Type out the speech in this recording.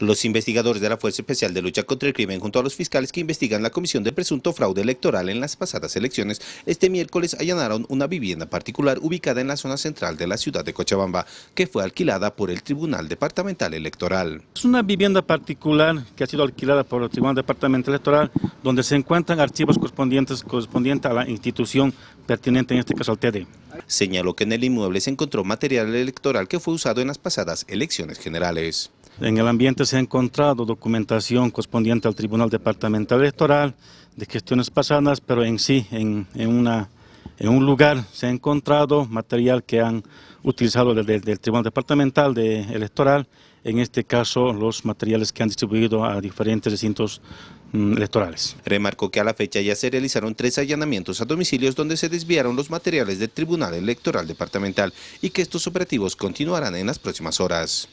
Los investigadores de la Fuerza Especial de Lucha contra el Crimen junto a los fiscales que investigan la comisión de presunto fraude electoral en las pasadas elecciones, este miércoles allanaron una vivienda particular ubicada en la zona central de la ciudad de Cochabamba, que fue alquilada por el Tribunal Departamental Electoral. Es una vivienda particular que ha sido alquilada por el Tribunal Departamental Electoral, donde se encuentran archivos correspondientes, correspondientes a la institución pertinente, en este caso al TD. Señaló que en el inmueble se encontró material electoral que fue usado en las pasadas elecciones generales. En el ambiente se ha encontrado documentación correspondiente al Tribunal Departamental Electoral de gestiones pasadas, pero en sí, en, un lugar se ha encontrado material que han utilizado del, del Tribunal Departamental de Electoral, en este caso los materiales que han distribuido a diferentes recintos mm, electorales. Remarcó que a la fecha ya se realizaron tres allanamientos a domicilios donde se desviaron los materiales del Tribunal Electoral Departamental y que estos operativos continuarán en las próximas horas.